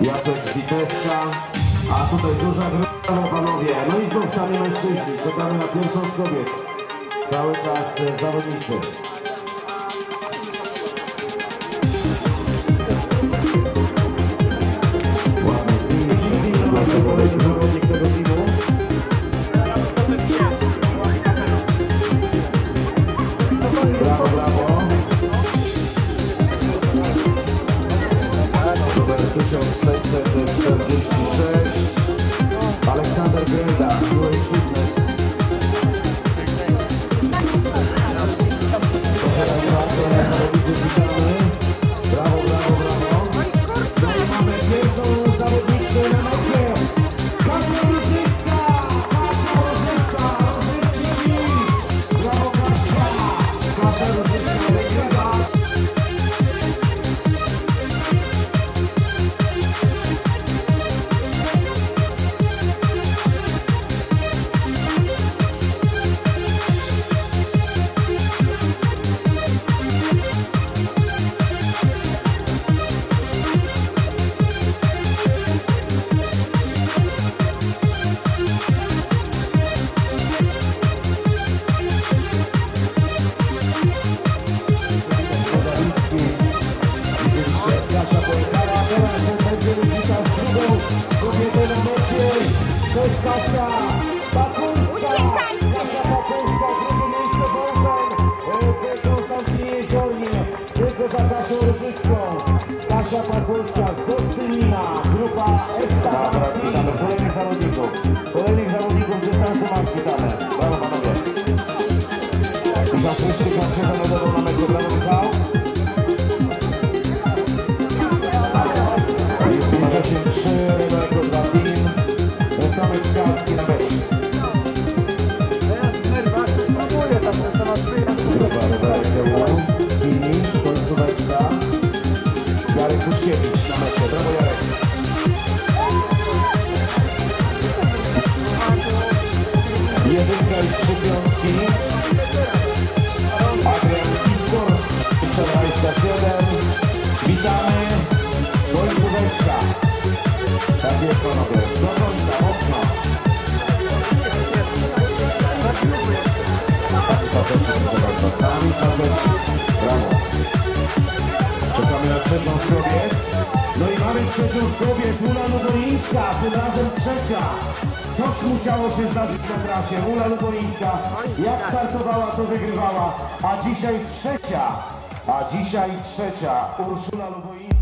Jacek Witeska. A tutaj duża grupa panowie. No i znów sami mężczyźni. Czekamy na pierwszą z kobiet. Cały czas zawodnicy. Tak. No i mamy trzecią z kobiet. Ula Lubolińska, tym razem trzecia. Coś musiało się zdarzyć na trasie. Ula Lubolińska, jak startowała, to wygrywała. A dzisiaj trzecia. A dzisiaj trzecia. Urszula Lubolińska.